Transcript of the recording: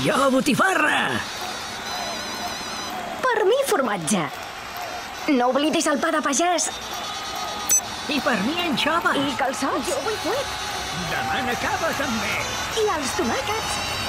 Jo, botifarra! Per mi, formatge. No oblidis el pa de pagès. I per mi, anxoves. I calçots. Jo vull fuet. Demana cava, també. I els tomàquets.